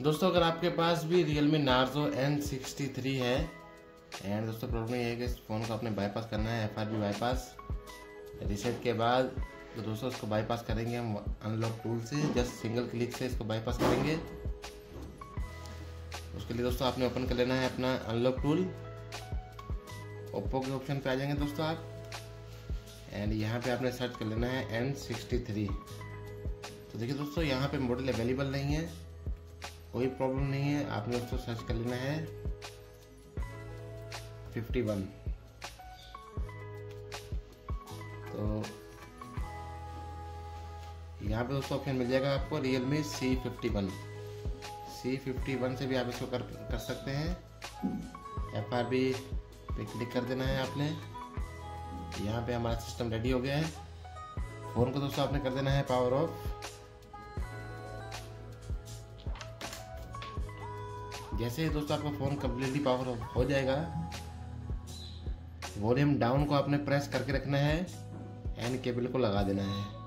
दोस्तों, अगर आपके पास भी Realme Narzo N63 है एंड दोस्तों, प्रॉब्लम ये है कि इस फ़ोन को अपने बाईपास करना है F R P bypass reset के बाद तो दोस्तों, इसको बाईपास करेंगे हम अनलॉक टूल से जस्ट सिंगल क्लिक से इसको बाईपास करेंगे। उसके लिए दोस्तों, आपने ओपन कर लेना है अपना अनलॉक टूल ओप्पो के ऑप्शन पे आ जाएँगे दोस्तों आप। एंड यहाँ पे आपने सर्च कर लेना है एन सिक्सटी थ्री तो देखिए दोस्तों, यहाँ पे मॉडल अवेलेबल नहीं है। कोई प्रॉब्लम नहीं है। आपने दोस्तों सर्च कर लेना है। फिफ्टी वन तो यहाँ पे दोस्तों ऑप्शन मिल जाएगा आपको Realme C fifty one C fifty one से भी आप इसको कर कर सकते हैं। एफ़ आर बी पे क्लिक कर देना है आपने। यहाँ पे हमारा सिस्टम रेडी हो गया है। फ़ोन को दोस्तों आपने कर देना है पावर ऑफ़ जैसे ही दोस्तों आपका फ़ोन कम्प्लीटली पावर ऑफ़ हो जाएगा वॉल्यूम डाउन को आपने प्रेस करके रखना है एंड केबल को लगा देना है।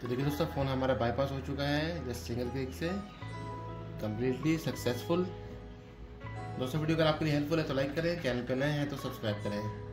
तो देखिए दोस्तों फ़ोन हमारा बाईपास हो चुका है जस्ट सिंगल क्लिक से। कम्प्लीटली सक्सेसफुल दोस्तों, वीडियो अगर आपके लिए हेल्पफुल है तो लाइक करें चैनल पर नए हैं तो सब्सक्राइब करें।